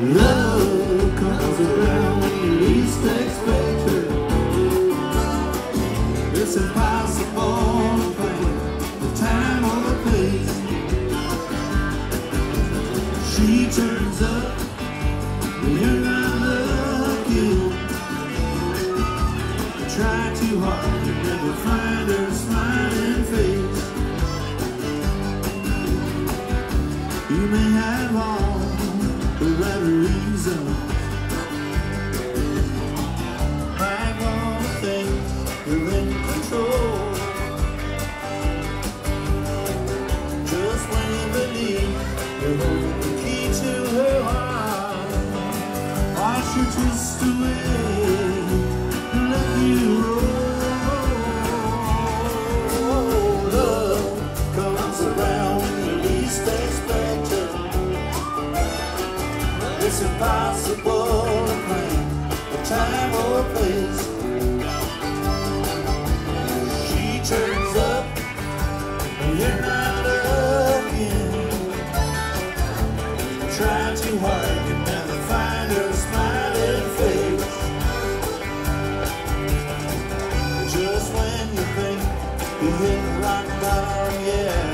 Love comes around when you least expect it. It's impossible to find the time or the place. She turns up when you're not looking. Try too hard, you never find her smiling face. You may have all the right reason. Have all the things you're in control. Just when you believe you hold the key to her heart, watch her twist away It's impossible to plan a time or place. She turns up when you're not looking. Try too hard, you never find her smiling face. Just when you think you hit rock bottom, yeah.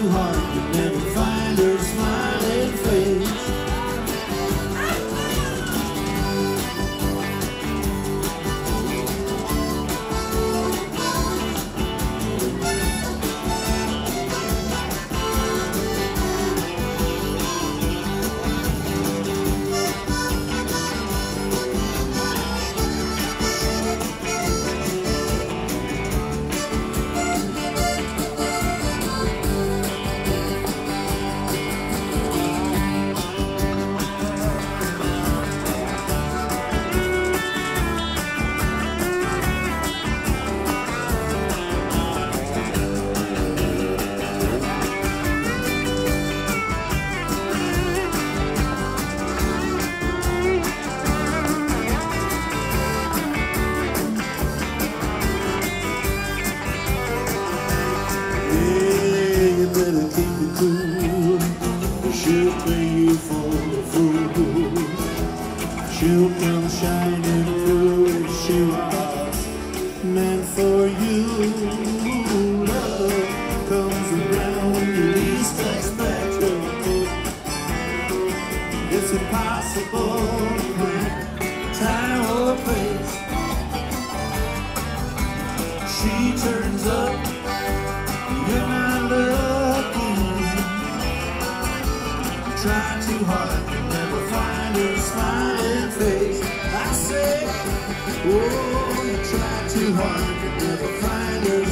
too hard, You better keep it cool. She'll play you for a fool. She'll come shining face. I say, oh, you try too hard, you never find your